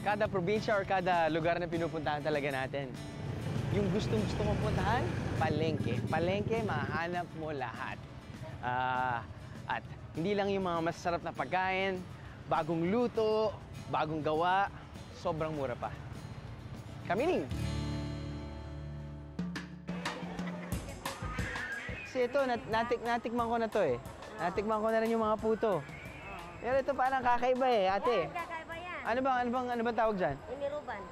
kada probinsya or kada lugar na pinupuntahan talaga natin. Yung gustong-gusto mong puntahan, palengke. Palengke, mahanap mo lahat. Ah, at hindi lang yung mga masarap na pagkain, bagong luto, bagong gawa, sobrang mura pa. Kamiling! Kasi ito, nat natik natikman ko na to eh. Natikman ko na rin yung mga puto. Pero ito parang kakaiba eh, ate. Ano bang, ano bang, ano bang tawag dyan? Iniruban.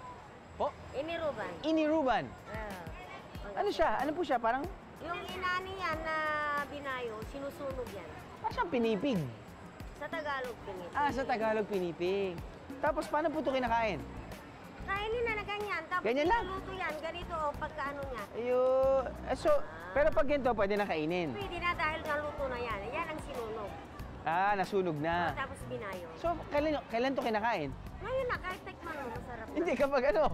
Po? Iniruban. Iniruban. Ah. Ano siya? Ano po siya? Parang, Yung inani yan na binayo, sinusunog yan. parang siyang pinipig. Sa Tagalog, pinit. Ah, sa Tagalog, pinipig. Tapos, paano po ito kinakain? Kainin na na ganyan. Tapos Ganyan lang? niluluto yan. Ganito o pagkaano niya. Ayun. Eh, so, pero pag ganito, pwede na kainin. Pwede na dahil naluto Ah, nasunog na. Tapos binayo. So, kailan, kailan to kinakain? Ngayon na, kahit tikman mo, masarap na. Hindi kapag ano,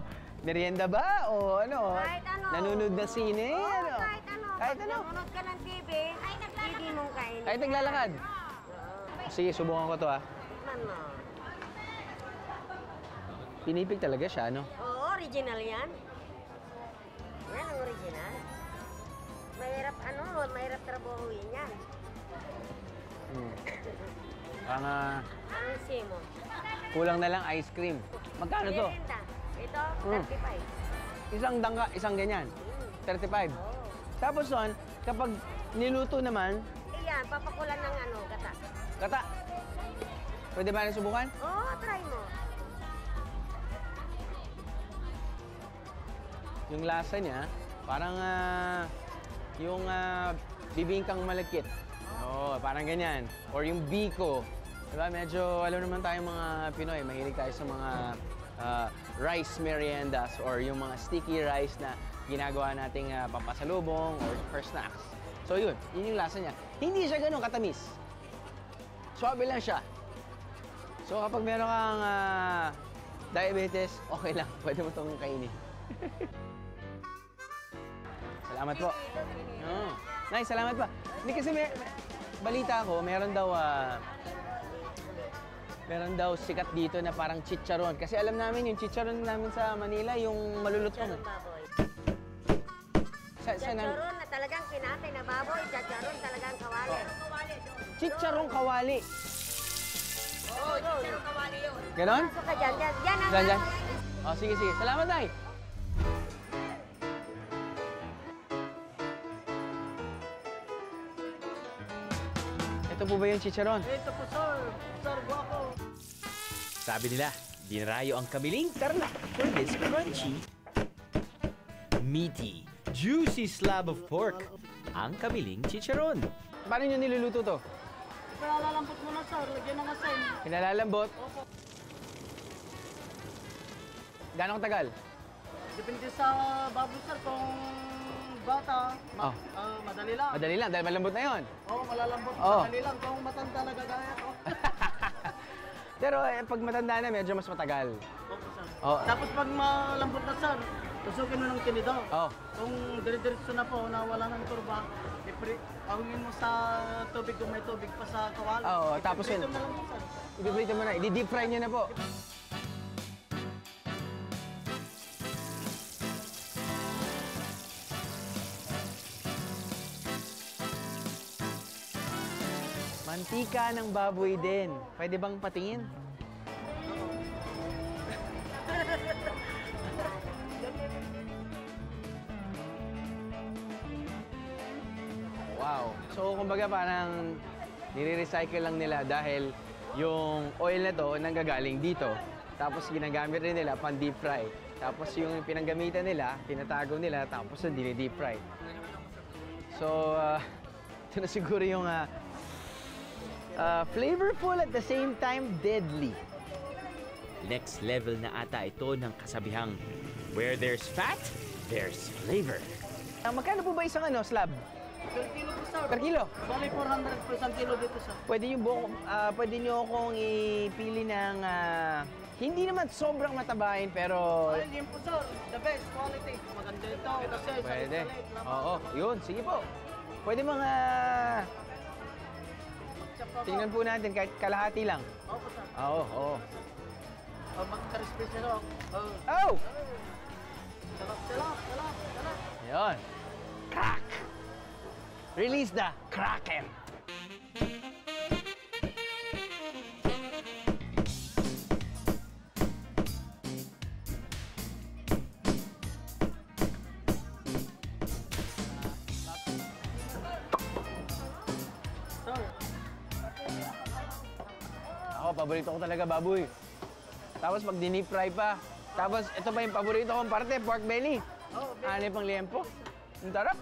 merienda ba? O ano? Kahit ano. Nanonood na sine? Oo, ano? kahit ano. Kahit ano? nanonood ka ng TV, pwede mong kainin. Kahit naglalakad? Oo. Sige, subukan ko to ah. Tikman mo. Pinipig talaga siya, ano? Oo, original yan. Yan ang original. Mahirap ano, mahirap trabahuin yan. Hmm. Parang ah, Ang simo. kulang na lang ice cream. Magkano to? Ito, Mm. 35. Isang dangka, isang ganyan. Mm. 35. Oo. Tapos nun, kapag niluto naman, Iyan, papakulan ng ano, gata. kata. Pwede ba na subukan? Oo, try mo. Yung lasa niya, parang ah, yung ah, bibingkang malagkit. Oo, parang ganyan. Or yung biko. Diba, medyo, alam naman tayong mga Pinoy, mahilig tayo sa mga ah, rice meriendas or yung mga sticky rice na ginagawa nating ah, pampasalubong or for snacks. So yun, yun yung lasa niya. Hindi siya ganun katamis. Suabe lang siya. So kapag meron kang ah, diabetes, okay lang. Pwede mo itong kainin. salamat po. Oh. Nice, salamat pa. Hindi kasi may- balita ko, meron daw ah, meron daw sikat dito na parang chicharon. Kasi alam namin yung chicharon namin sa Manila, yung malulutong. Charon baboy. Sa, sa nam- Charon na talagang kinatay na baboy. Charon talagang kawali. chicharong kawali. Oo, charon kawali yun. Ganon? Pasok ka dyan, dyan. Dyan ang Dyan, dyan. ano, Oh, sige, sige. Salamat, Nay. Ito po ba yung chicharon? Ito po, sir. Sir, guwapo. Sabi nila, dinarayo ang kamiling tarla for this crunchy, meaty, juicy slab of pork, ang kamiling chicharon. Paano nyo niluluto to? Palalambot mo na, sir. Lagyan ng asin. Pinalalambot? Gano'ng tagal? Depende sa baboy, sir. Kung bata, Oh. ma- ah, madali lang. Madali lang, dahil malambot na yon. Oo, malalambot. Oh. Madali lang. Kung matanda na gagaya ko. Pero eh, pag matanda na, medyo mas matagal. Opo, sir. Oh. Tapos pag malambot na, sir, tusukin mo ng tinidor. Oh. Kung dire-diretso na po na wala ng turba, ipri awingin mo sa tubig kung may tubig pa sa kawali. Oo, tapos yun. Ipiprito mo lang yun, sir. Ibibrito mo na. I-deep fry nyo na po. Mantika ng baboy din. Pwede bang patingin? Wow. So, kumbaga parang nire-recycle lang nila dahil yung oil na to nanggagaling dito. Tapos ginagamit rin nila pang deep fry. Tapos yung pinanggamitan nila, tinatago nila, tapos na dini-deep fry. So, ah, ito na siguro yung ah, ah, flavorful at the same time deadly. Next level na ata ito ng kasabihang, where there's fat, there's flavor. Ah, magkano po ba isang ano, slab? Per kilo po, sir. Per kilo? Bali, 400 per isang kilo dito, sir. Pwede yung buong, ah, pwede nyo akong ipili ng ah, hindi naman sobrang matabahin pero Ay, yun po, sir. The best quality. Maganda ito. Kasi sa Pwede. Oo, yun. Sige po. Pwede mga... Tingnan po natin kahit kalahati lang. Opo, sir. Oo, oo. Oh, magka-respeto ako. Oh, Oh! salap, salap, salap, salap. Ayun. Crack! Release the Kraken! Talaga baboy. Tapos pag dinip fry pa. Tapos ito pa yung paborito kong parte, pork belly. oh, Ano pang liempo? Ang tarap.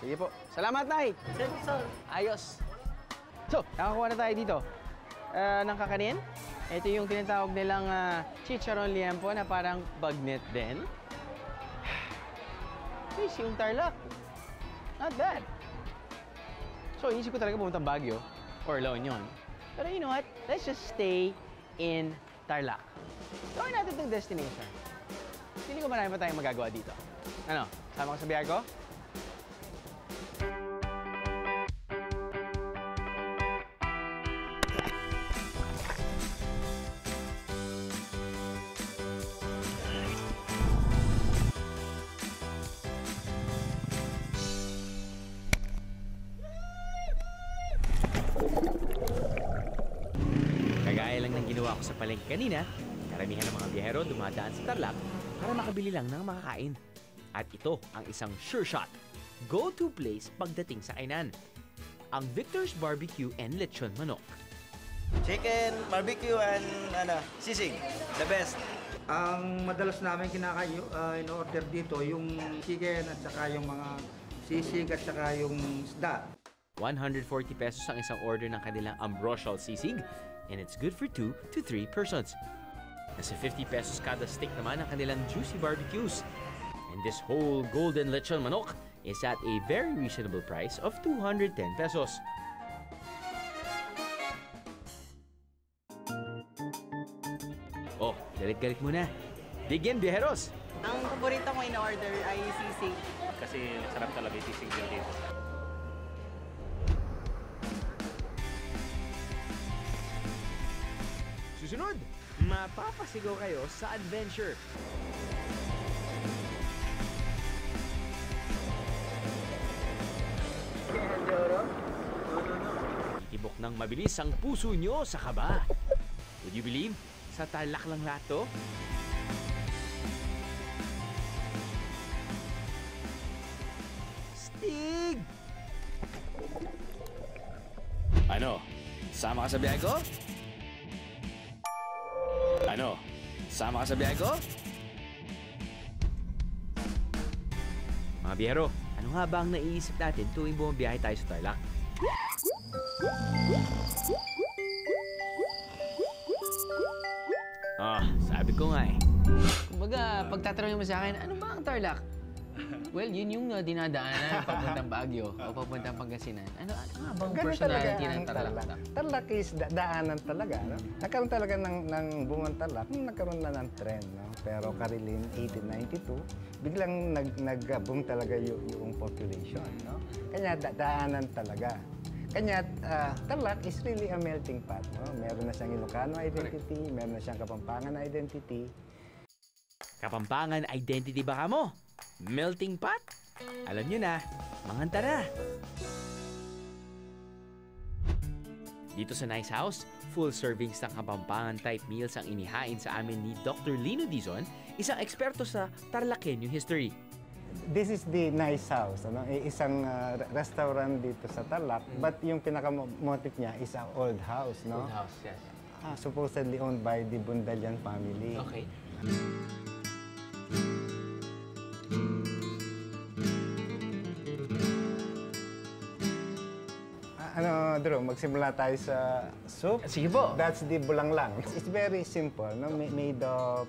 Sige po. Salamat, Nay. sir, sir. Ayos. So, nakakuha na tayo dito ah, ng kakanin. Ito yung tinatawag nilang ah, chicharon liempo na parang bagnet din. Fish yung tarlac. Not bad. So, inisip ko talaga pumunta Baguio or La Union. Pero you know what? Let's just stay in Tarlac. Gawin natin itong destination. Hindi ko marami pa tayong magagawa dito. Ano? Sama ka sa biyag sa palengke kanina, karamihan ng mga biyahero dumadaan sa Tarlac para makabili lang ng makakain. At ito ang isang sure shot, go-to place pagdating sa kainan. Ang Victor's Barbecue and Lechon Manok. Chicken, barbecue, and ano, sisig. The best. Ang madalas namin kinakain uh, in order dito yung chicken at saka yung mga sisig at saka yung isda. 140 pesos ang isang order ng kanilang ambrosial sisig and it's good for 2 to 3 persons. Nasa 50 pesos kada stick naman ang kanilang juicy barbecues. And this whole golden lechon manok is at a very reasonable price of 210 pesos. Oh, galit-galit muna. Bigyan, biheros! Ang paborito ko in-order ay sisig. kasi sarap talaga yung sisig dito. Mapapasigaw kayo sa adventure. Titibok ng mabilis ang puso nyo sa kaba. Would you believe? Sa talak lang lahat to? Stig! Ano? Sama ka sa biyahe ko? Sama ka sa biyahe ko? Mga biyero, ano nga ba ang naiisip natin tuwing bumabiyahe tayo sa Tarlac? Ah, sabi ko nga eh. Kumbaga, pagtatanungin mo sa akin, ano ba ang Tarlac? Well, yun yung uh, dinadaanan papuntang Baguio o papuntang Pangasinan. Ano, ano nga bang Ganun personality talaga ng ang Tarlac? Tarlac. Tarlac is da- daanan talaga. No? Nagkaroon talaga ng, ng bumang Tarlac, nagkaroon na ng trend. No? Pero Karilin, 1892, biglang nag, nag-boom talaga yung, yung population. No? Kanya da- daanan talaga. Kanya ah, Tarlac is really a melting pot. No? Meron na siyang Ilocano identity, meron na siyang Kapampangan identity, Kapampangan identity ba ka mo? Melting pot? Alam nyo na, manganta na! Dito sa Nice House, full servings ng Kapampangan type meals ang inihain sa amin ni Dr. Lino Dizon, isang eksperto sa Tarlakenyo history. This is the nice house, ano? I- isang uh, re- restaurant dito sa Tarlac, but yung pinaka-motive niya is a old house, no? Old house, yes. Ah, supposedly owned by the Bundalian family. Okay. Drew, magsimula tayo sa soup. Sige po. That's the bulanglang. It's, very simple, no? Ma- Made of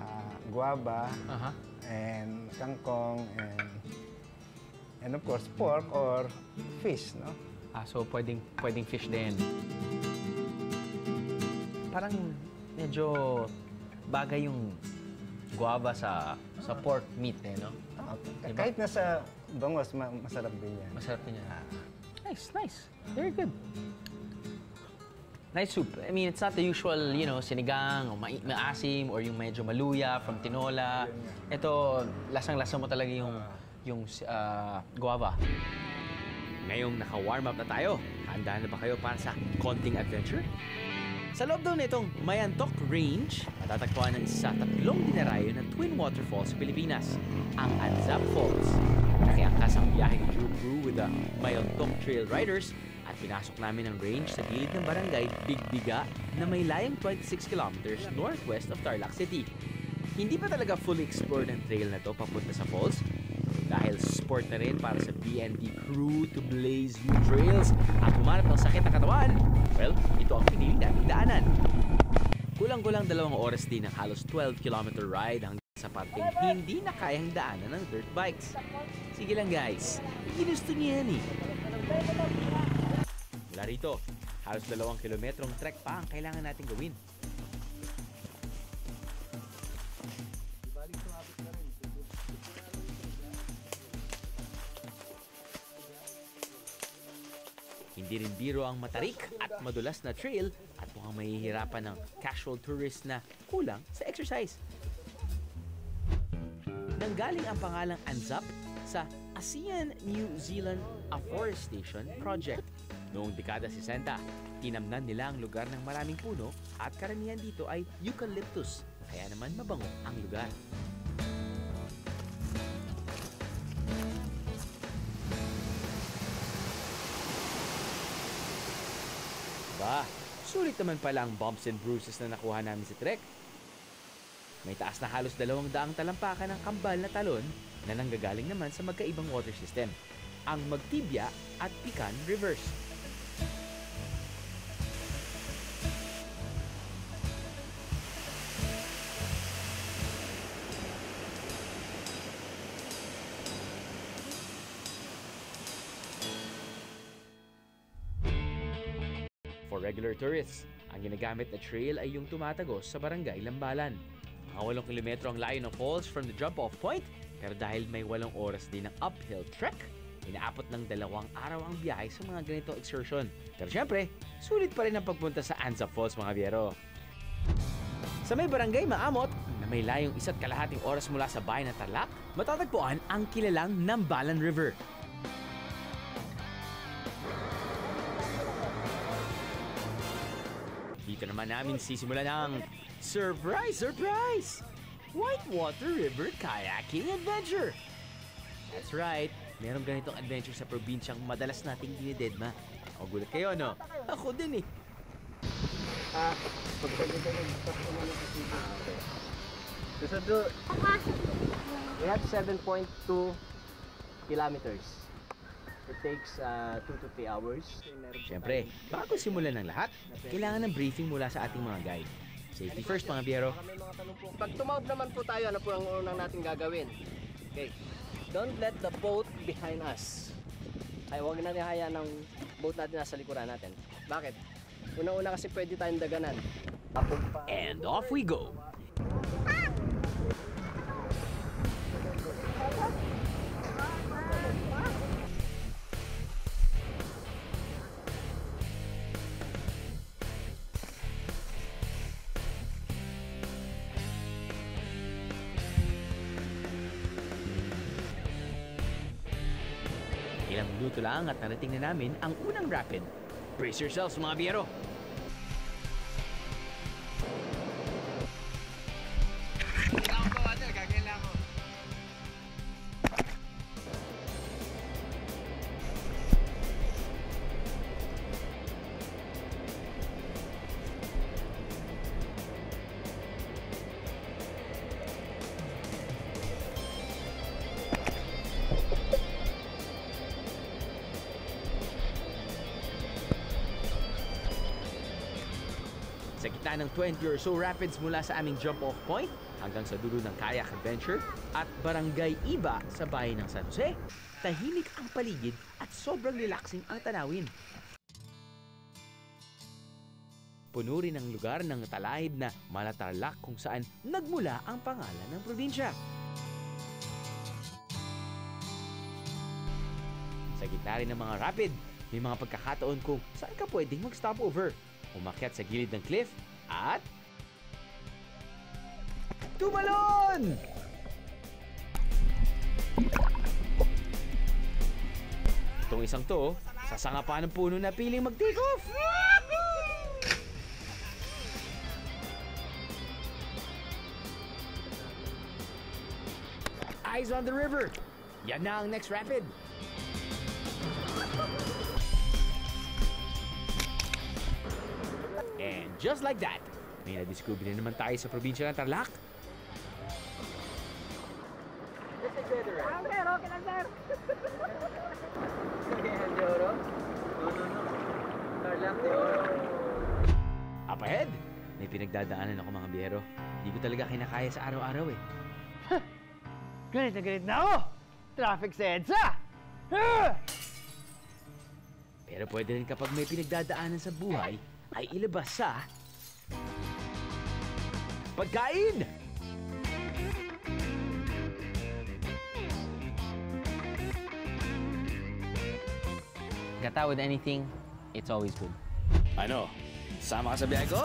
ah, guava Aha. and kangkong and and of course pork or fish, no? Ah, so pwedeng, pwedeng fish din. Parang medyo bagay yung guava sa sa pork meat eh, no? Okay. Diba? Kahit nasa bangos, ma- masarap din yan. Masarap din yan. Nice, nice. Very good. Nice soup. I mean, it's not the usual, you know, sinigang o maasim or yung medyo maluya from tinola. Ito, lasang-lasa mo talaga yung yung ah, guava. Ngayong naka-warm up na tayo, handa na ba kayo para sa konting adventure? Sa loob daw nitong Mayantok Range, matatagpuan isa sa tatlong dinarayo ng Twin Waterfalls sa Pilipinas, ang Anzap Falls. Nakiangkas ang biyahe ni Drew Crew with the Mayantok Trail Riders at pinasok namin ang range sa gilid ng barangay Bigbiga na may layang 26 kilometers northwest of Tarlac City. Hindi pa talaga fully explored ang trail na to papunta sa falls, dahil sport na rin para sa BND crew to blaze new trails at humanap ng sakit na katawan, well, ito ang pinili nating daanan. Kulang-kulang dalawang oras din ng halos 12-kilometer ride hanggang sa parting hindi na kayang daanan ng dirt bikes. Sige lang guys, ginusto niya yan eh. Mula rito, halos dalawang kilometrong trek pa ang kailangan natin gawin. Hindi rin biro ang matarik at madulas na trail at mukhang mahihirapan ng casual tourist na kulang sa exercise. Nanggaling ang pangalang ANZAP sa ASEAN New Zealand Afforestation Project. Noong dekada 60, tinamnan nila ang lugar ng maraming puno at karamihan dito ay eucalyptus, kaya naman mabango ang lugar. Ba, sulit naman pala ang bumps and bruises na nakuha namin sa trek. May taas na halos dalawang daang talampakan ng kambal na talon na nanggagaling naman sa magkaibang water system, ang Magtibia at Pican Rivers. Tourists, ang ginagamit na trail ay yung tumatagos sa barangay Lambalan. Mga walong kilometro ang layo ng falls from the jump-off point, pero dahil may walong oras din ng uphill trek, inaabot ng dalawang araw ang biyahe sa mga ganitong excursion. Pero syempre, sulit pa rin ang pagpunta sa Anza Falls mga biyero. Sa may barangay Maamot, na may layong isa't kalahating oras mula sa bayan ng Tarlac, matatagpuan ang kilalang Nambalan River. Naman namin sisimulan ang Surprise! Surprise! Whitewater River Kayaking Adventure! That's right, meron ganitong adventure sa probinsyang madalas nating dinidedma. Magulat kayo, no? Ako din eh. We have 7.2 kilometers. It takes 2 to 3 hours. Siyempre, bago simulan ng lahat, kailangan ng briefing mula sa ating mga guide. Safety first mga biyero. Pag tumawag naman po tayo, ano po ang unang natin gagawin? Okay. Don't let the boat behind us. Ay, huwag natin hayaan ng boat natin nasa likuran natin. Bakit? Unang-una kasi pwede tayong daganan. And off we go! Lang at narating na namin ang unang rapid. Brace yourselves mga biyero! Gitna ng 20 or so rapids mula sa aming jump-off point hanggang sa dulo ng kayak adventure at barangay Iba sa bayan ng San Jose, tahimik ang paligid at sobrang relaxing ang tanawin. Puno rin ang lugar ng talahib na Malatarlac kung saan nagmula ang pangalan ng probinsya. Sa gitna rin ng mga rapid, may mga pagkakataon kung saan ka pwedeng mag-stopover. umakyat sa gilid ng cliff, at... Tumalon! Itong isang to, sasanga pa ng puno na piling mag-take off! Eyes on the river! Yan na ang next rapid! And just like that, may na-discover na naman tayo sa probinsya ng Tarlac. Up ahead, may pinagdadaanan ako mga biyero. Hindi ko talaga kinakaya sa araw-araw eh. Galit na galit na ako! Traffic sa EDSA! Pero pwede rin kapag may pinagdadaanan sa buhay, ay ilabas sa... Pagkain! Gata with anything, it's always good. Ano? Sama ka sa biyahe ko?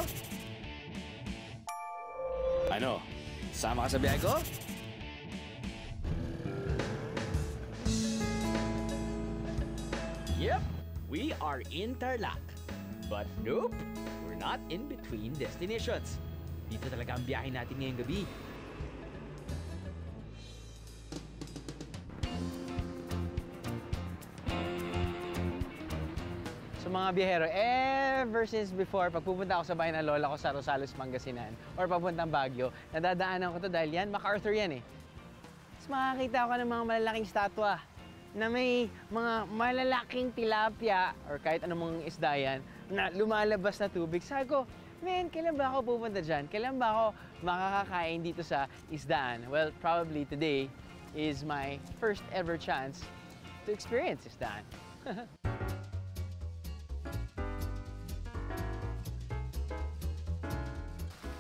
Ano? Sama ka sa biyahe ko? Yep, we are in Tarlac. But nope, we're not in between destinations. Dito talaga ang biyahe natin ngayong gabi. So mga biyahero, ever since before, pag pupunta ako sa bahay ng lola ko sa Rosales, Pangasinan, or papuntang Baguio, nadadaanan ko to dahil yan, MacArthur yan eh. Tapos makakita ako ng mga malalaking statwa na may mga malalaking tilapia or kahit mga isda yan na lumalabas na tubig. Sabi ko, man, kailan ba ako pupunta dyan? Kailan ba ako makakakain dito sa isdaan? Well, probably today is my first ever chance to experience isdaan.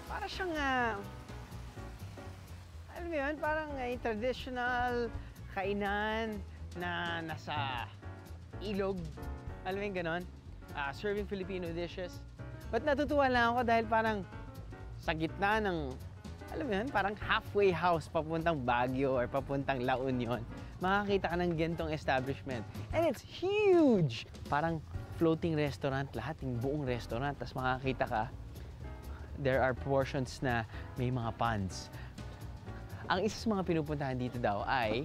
Para siyang, ah, alam mo yun, parang a traditional kainan na nasa ilog. Alam mo yung ganon? Ah, serving Filipino dishes. But natutuwa lang ako dahil parang sa gitna ng, alam mo yun, parang halfway house papuntang Baguio or papuntang La Union, makakita ka ng gentong establishment. And it's huge! Parang floating restaurant, lahat yung buong restaurant. Tapos makakita ka, there are portions na may mga ponds. Ang isa sa mga pinupuntahan dito daw ay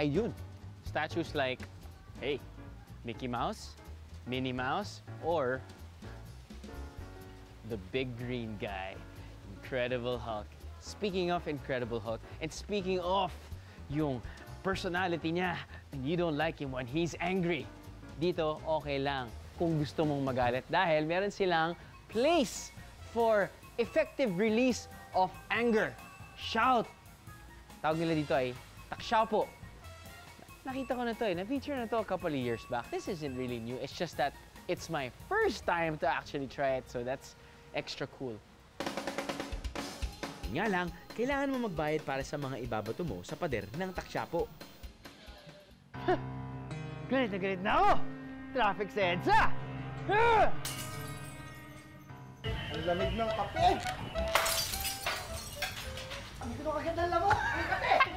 ay yun. Statues like, hey, Mickey Mouse, Minnie Mouse, or the big green guy, Incredible Hulk. Speaking of Incredible Hulk, and speaking of yung personality niya, and you don't like him when he's angry, dito okay lang kung gusto mong magalit dahil meron silang place for effective release of anger. Shout! Tawag nila dito ay takshapo. Nakita ko na to eh. Na-feature na to a couple of years back. This isn't really new. It's just that it's my first time to actually try it. So that's extra cool. Nga lang, kailangan mo magbayad para sa mga ibabato mo sa pader ng taksyapo. Galit na galit na ako! Traffic sa EDSA! Ah! Ang lamig ng kape! Ang gusto kagad ng lamok! Ang kape!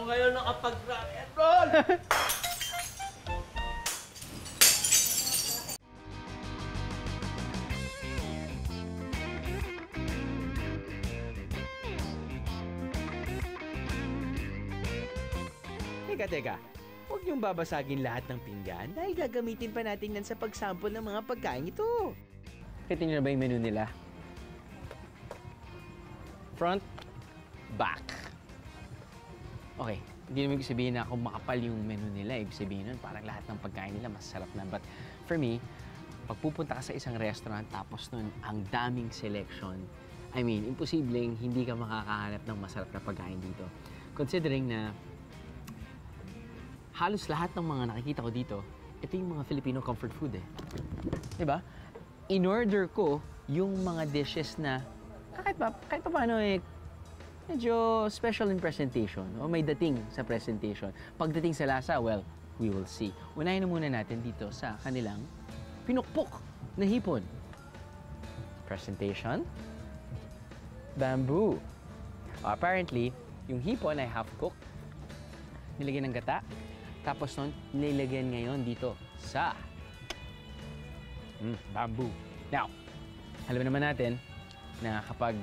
Ako ngayon nakapag-rock and roll! Teka, teka. Huwag niyong babasagin lahat ng pinggan dahil gagamitin pa natin yan sa pagsample ng mga pagkain ito. Kita niyo na ba yung menu nila? Front, back. Okay, hindi naman ibig sabihin na kung makapal yung menu nila, ibig sabihin nun parang lahat ng pagkain nila masarap na. But for me, pag pupunta ka sa isang restaurant tapos nun ang daming selection, I mean, imposibleng hindi ka makakahanap ng masarap na pagkain dito. Considering na halos lahat ng mga nakikita ko dito, ito yung mga Filipino comfort food eh. ba? In-order ko yung mga dishes na kahit pa kahit pa paano eh medyo special in presentation o may dating sa presentation. Pagdating sa lasa, well, we will see. Unahin na muna natin dito sa kanilang pinukpok na hipon. Presentation. Bamboo. Apparently, yung hipon ay half-cooked. Nilagyan ng gata. Tapos nun, nilagyan ngayon dito sa mm, bamboo. Now, alam naman natin na kapag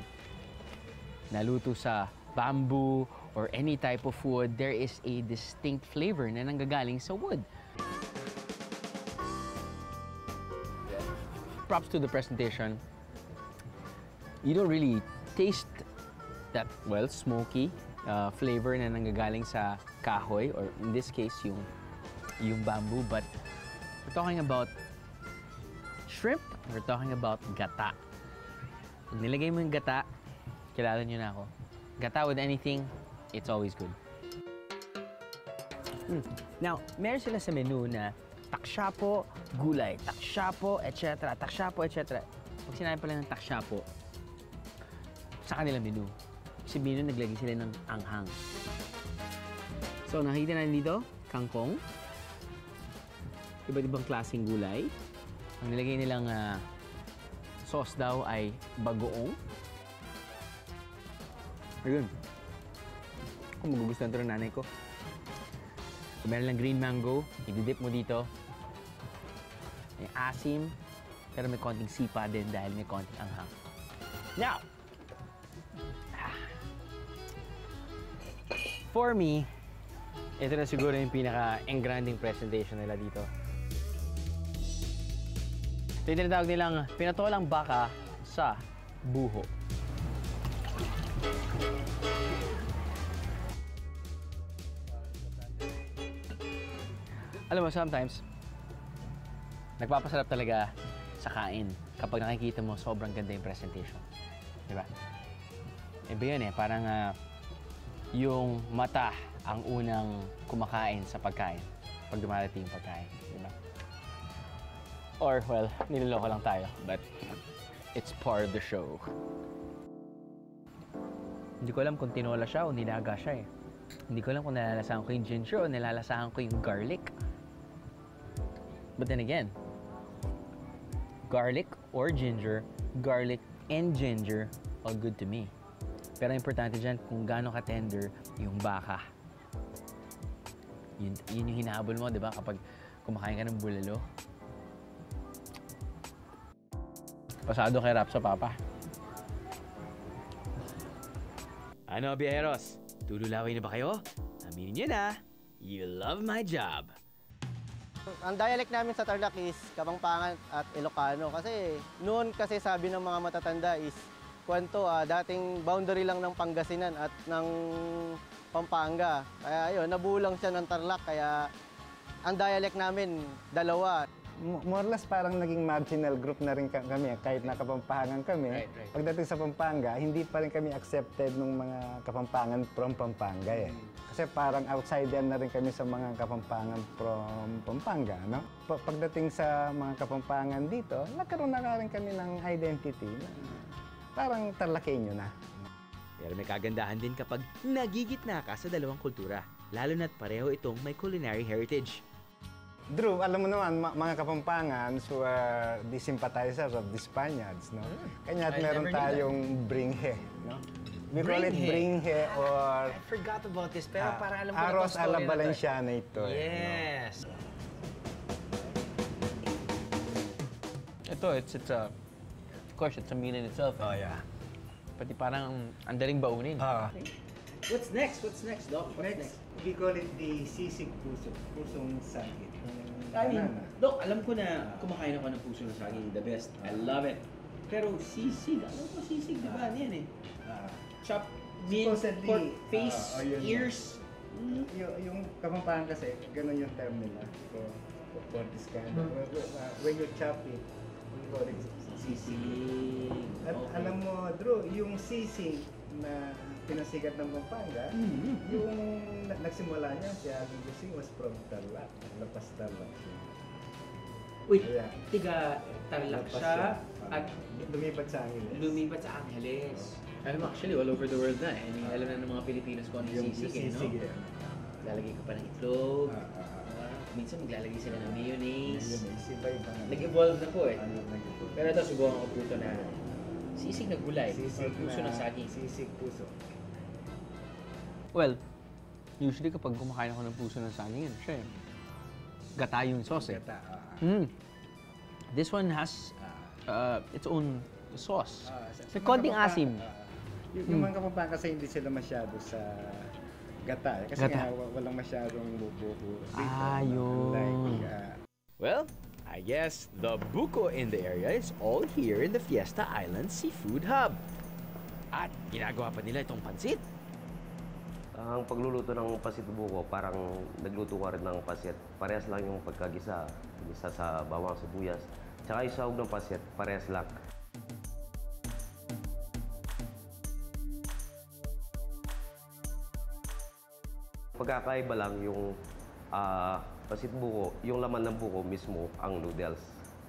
naluto sa bamboo or any type of wood, there is a distinct flavor na nanggagaling sa wood. Props to the presentation. You don't really taste that, well, smoky uh, flavor na nanggagaling sa kahoy or in this case, yung, yung bamboo. But we're talking about shrimp, we're talking about gata. Pag nilagay mo yung gata, kilala nyo na ako. Gata with anything, it's always good. Mm. Now, meron sila sa menu na takshapo, gulay, takshapo, etc. Takshapo, etc. Pag sinabi pala ng takshapo, sa kanilang menu, si menu naglagay sila ng anghang. So, nakikita natin dito, kangkong, iba't ibang klaseng gulay. Ang nilagay nilang ah, sauce daw ay bagoong. Ayun. Kung magugustuhan ito ng nanay ko. Kung meron lang green mango, ididip mo dito. May asim, pero may konting sipa din dahil may konting anghang. Now, for me, ito na siguro yung pinaka-engranding presentation nila dito. Ito yung tinatawag nilang pinatolang baka sa buho. Alam mo, sometimes, nagpapasarap talaga sa kain kapag nakikita mo sobrang ganda yung presentation. Di ba? Iba yun eh, parang ah, yung mata ang unang kumakain sa pagkain pag dumarating yung pagkain. Di ba? Or, well, niloloko lang tayo. But, it's part of the show. Hindi ko alam kung tinola siya o nilaga siya eh. Hindi ko alam kung nalalasahan ko yung ginger o nilalasahan ko yung garlic. But then again, garlic or ginger, garlic and ginger, all good to me. Pero importante dyan, kung gaano ka-tender yung baka. Yun, yun yung hinahabol mo, di ba? Kapag kumakain ka ng bulalo. Pasado kay Rap sa Papa. Ano, biyeros? Tululaway na ba kayo? Aminin nyo na, you love my job. Ang dialect namin sa Tarlac is Kapampangan at Ilocano kasi noon kasi sabi ng mga matatanda is kwento ah, dating boundary lang ng Pangasinan at ng Pampanga. Kaya ayun, nabulang siya ng Tarlac kaya ang dialect namin dalawa. Mo- More or less parang naging marginal group na rin ka- kami kahit nakapampangan kami. Right, right. Pagdating sa Pampanga, hindi pa rin kami accepted ng mga kapampangan from Pampanga eh. Kasi parang outsider na rin kami sa mga kapampangan from Pampanga, no? Pa- Pagdating sa mga kapampangan dito, nagkaroon na rin kami ng identity na parang tarlakenyo na. Pero may kagandahan din kapag nagigitna ka sa dalawang kultura. Lalo na't pareho itong may culinary heritage. Drew, alam mo naman, ma- mga Kapampangans who are the sympathizers of the Spaniards, no? Kanya I meron tayong bringhe, no? We call it bringhe or I forgot about this, pero ah, para alam ko na arroz tong a la story na to. Valenciana ito. eh, no? Yes. Ito, it's, it's a, of course, it's a meal in itself. Oh, yeah. Pati parang ang daling baunin. Ah. What's next? What's next, Doc? next, we call it the sisig puso, pusong sagit. Mean, Dok, alam ko na kumakain ako ng puso ng saging, the best. I love it. Pero sisig, alam ko sisig, di ba? Ano yan eh? Chop, meat, pork, face, ah, oh, yun nga. ears. Mm. yung, yung Kapampangan kasi, ganun yung term nila for this kind of, uh, when you chop it, we call it sisig. Sisig. At Okay. alam mo, Drew, yung sisig na pinasikat ng Pampanga, Mm-hmm. yung na- nagsimula niya, si Aging Gusing was from Tarlac. Lapas Tarlac siya. Wait, Yeah. tiga Tarlac Lapas siya Ah, at lumipat sa Angeles. lumipat sa Angeles. Alam mo, actually, all over the world na eh. Alam na ng mga Pilipinos kung ano yung Yung sisig, eh, no? sisig, eh. Lalagay ka pa ng itlog. Ah, ah, ah. minsan maglalagay sila ng mayonnaise. Iba-iba na. Nag-evolve na po eh. Ano. Pero ito, subukan ko po ito na sisig na gulay or puso na ng saging. Sisig puso. Well, usually kapag kumakain ako ng puso ng saging, ano siya eh. Gata yung sauce eh. Gata. ah, Mm. This one has uh, its own sauce. ah, sa- sa mga konting kapampangan, asim. ah, yung, yung mga kapampangan kasi hindi sila masyado sa gata. eh. Kasi Gata. nga wa- walang masyadong bubuko dito. Ah, yun. Like, ah, Well, I guess the buko in the area is all here in the Fiesta Island Seafood Hub. At ginagawa pa nila itong pansit. Ang pagluluto ng pasit buko, parang nagluto ka rin ng pasit. Parehas lang yung pagkagisa. Gisa sa bawang sibuyas. Tsaka yung sahog ng pasit, parehas lang. Pagkakaiba lang yung ah, pasit buko, yung laman ng buko mismo ang noodles.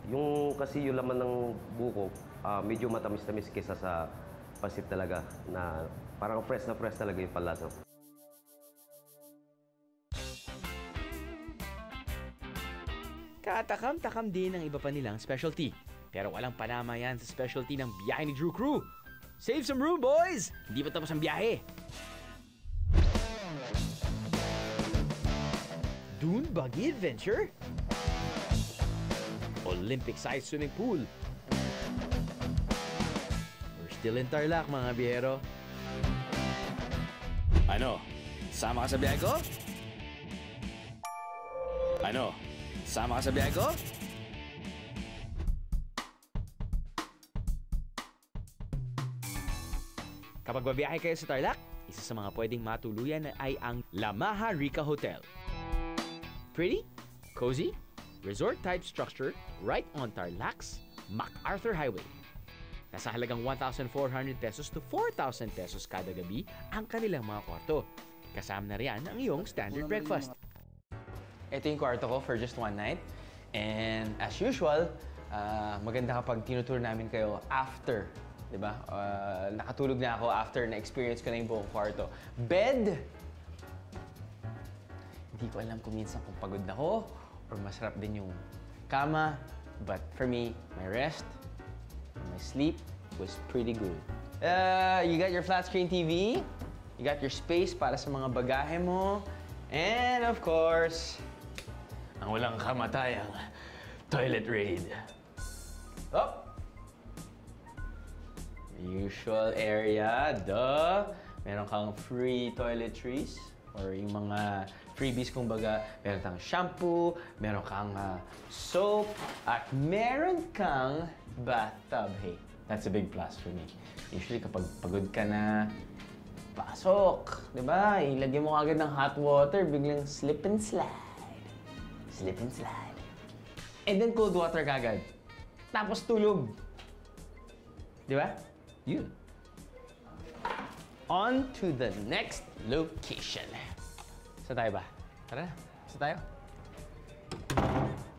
Yung kasi yung laman ng buko, ah, medyo matamis-tamis kesa sa pasit talaga na parang fresh na fresh talaga yung palasa. Katakam-takam din ang iba pa nilang specialty. Pero walang panama yan sa specialty ng biyahe ni Drew Crew. Save some room, boys! Hindi pa tapos ang biyahe. Dune Buggy Adventure? Olympic-sized swimming pool? We're still in Tarlac, mga biyero. Ano? Sama ka sa biyahe ko? Ano? Sama ka sa biyahe ko? Kapag babiyahe kayo sa Tarlac, isa sa mga pwedeng matuluyan ay ang La Maha Rica Hotel. Pretty, cozy, resort-type structure right on Tarlac's MacArthur Highway. Nasa halagang 1,400 pesos to 4,000 pesos kada gabi ang kanilang mga kwarto. Kasama na riyan ang iyong standard breakfast. Ito yung kwarto ko for just one night. And as usual, ah, maganda kapag tinutour namin kayo after. ba? Ah, nakatulog na ako after na-experience ko na yung buong kwarto. Bed! Hindi ko alam kung minsan kung pagod na ako or masarap din yung kama. But for me, my rest, my sleep was pretty good. Uh, you got your flat screen TV. You got your space para sa mga bagahe mo. And of course, ang walang kamatayang toilet raid. Oh! Usual area, duh. Meron kang free toiletries or yung mga freebies kumbaga. Meron kang shampoo, meron kang ah, soap, at meron kang bathtub. Hey, that's a big plus for me. Usually kapag pagod ka na, pasok. Ba? Ilagyan mo agad ng hot water, biglang slip and slide. Slip and slide. And then cold water kagad. Tapos tulog. Di ba? Yun. On to the next location. Sa tayo ba? Tara na. Sa tayo.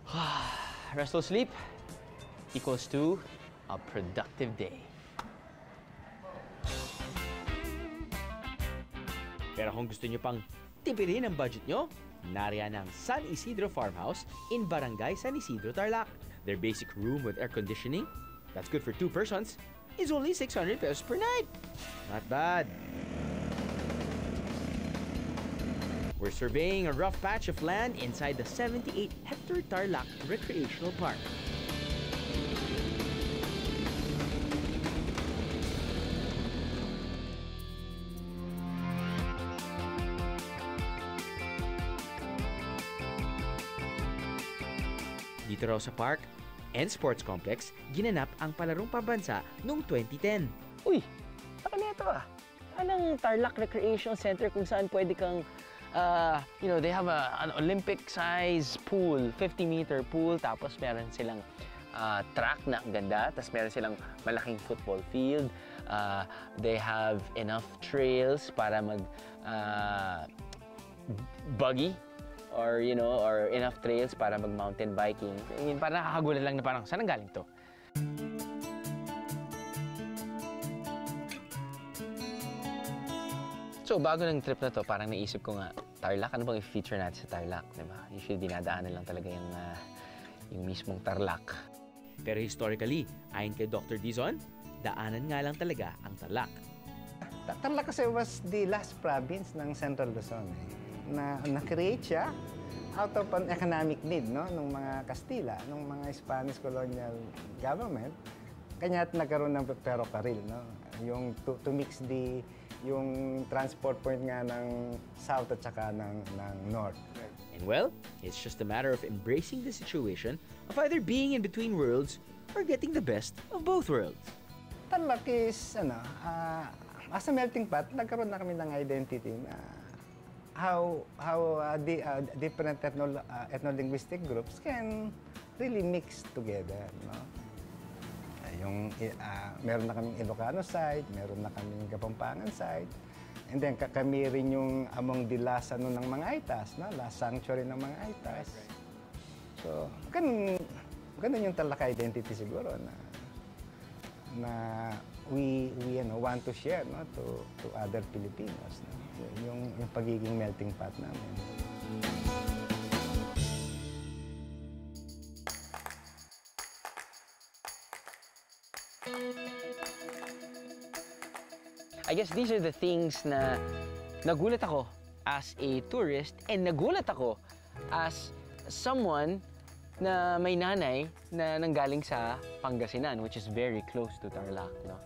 Restful sleep equals to a productive day. Pero kung gusto nyo pang tipirin ang budget nyo, nariyan ang San Isidro Farmhouse in Barangay San Isidro, Tarlac. Their basic room with air conditioning, that's good for two persons, is only 600 pesos per night. Not bad. We're surveying a rough patch of land inside the 78-hectare Tarlac Recreational Park. Dito raw sa park and sports complex, ginanap ang palarong pambansa noong 2010. Uy, na ito ah. Anong Tarlac Recreation Center kung saan pwede kang, uh, you know, they have a, an Olympic-size pool, 50-meter pool, tapos meron silang uh, track na ganda, tapos meron silang malaking football field. Uh, they have enough trails para mag uh, buggy or you know or enough trails para mag mountain biking. I mean, parang nakakagulan lang na parang saan ang galing to? So, bago ng trip na to, parang naisip ko nga, Tarlac, ano bang i-feature natin sa Tarlac, di ba? Usually, dinadaanan lang talaga yung, ah, yung mismong Tarlac. Pero historically, ayon kay Dr. Dizon, daanan nga lang talaga ang Tarlac. Ta- Tarlac kasi was the last province ng Central Luzon. Eh, na na-create siya out of an economic need no ng mga Kastila, ng mga Spanish colonial government. Kanya nagkaroon ng ferrocarril, no? Yung to, to mix the yung transport point nga ng south at saka ng, ng north. And well, it's just a matter of embracing the situation of either being in between worlds or getting the best of both worlds. Tarlac is, ano, ah, as a melting pot, nagkaroon na kami ng identity na how how uh, the uh, different ethno, uh, ethno-linguistic groups can really mix together, no? Ah, yung uh, meron na kaming Ilocano side, meron na kaming Kapampangan side. And then ka- kami rin yung among the last ano ng mga Aitas, no? Last sanctuary ng mga Aitas. So, ganun, ganun yung Tarlac identity siguro na na we we you know, want to share no to to other Filipinos no? Yung yung pagiging melting pot namin. I guess these are the things na nagulat ako as a tourist and nagulat ako as someone na may nanay na nanggaling sa Pangasinan, which is very close to Tarlac. No?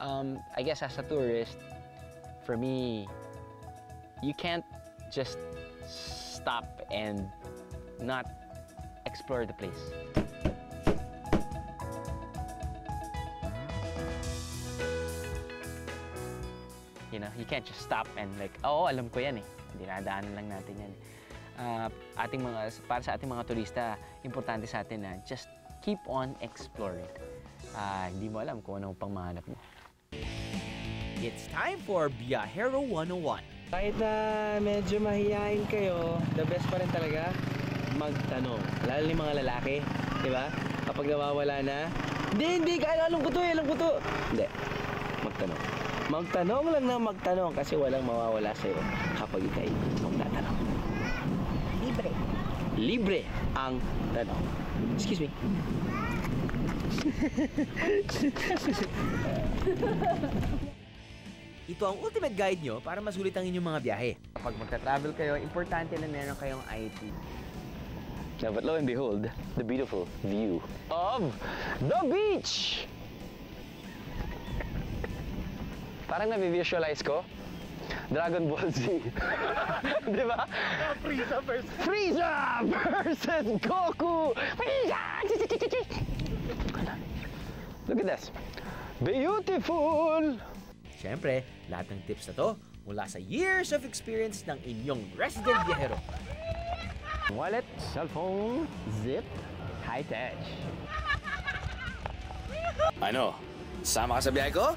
Um, I guess as a tourist, for me, you can't just stop and not explore the place. You know, you can't just stop and like, oo, alam ko yan eh. Dinadaanan lang natin yan. Ah, ating mga, para sa ating mga turista, importante sa atin na just keep on exploring. Ah, hindi mo alam kung anong pang mahanap mo. It's time for Biahero 101. Kahit na medyo mahihain kayo, the best pa rin talaga, magtanong. Lalo ni mga lalaki, di ba? Kapag nawawala na, hindi, hindi, kaya alam ko to, alam ko to. Hindi, magtanong. Magtanong lang na magtanong kasi walang mawawala sa'yo kapag ikay magtatanong. Libre. Libre ang tanong. Excuse me. Ito ang ultimate guide nyo para masulit ang inyong mga biyahe. Kapag magta-travel kayo, importante na meron kayong ID. Now, but lo and behold, the beautiful view of the beach! Parang na-visualize ko, Dragon Ball Z. Di ba? Frieza versus... Frieza versus Goku! Frieza! Look at this. Beautiful! Siyempre, lahat ng tips na to mula sa years of experience ng inyong resident biyahero. Wallet, cellphone, zip, high-tech. Ano? Sama ka sa biyahe ko?